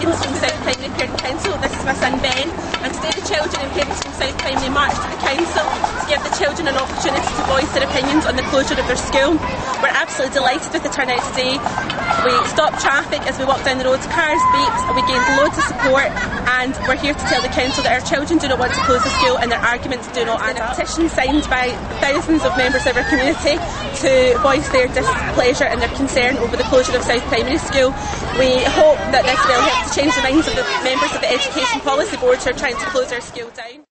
Kiddingstone South Primary Parent Council. This is my son Ben and today the children in Kiddingstone South Primary marched to the council give the children an opportunity to voice their opinions on the closure of their school. We're absolutely delighted with the turnout today. We stopped traffic as we walked down the road, cars beeped, we gained loads of support and we're here to tell the council that our children do not want to close the school and their arguments do not add up. A petition signed by thousands of members of our community to voice their displeasure and their concern over the closure of South Primary School. We hope that this will help to change the minds of the members of the Education Policy Board who are trying to close our school down.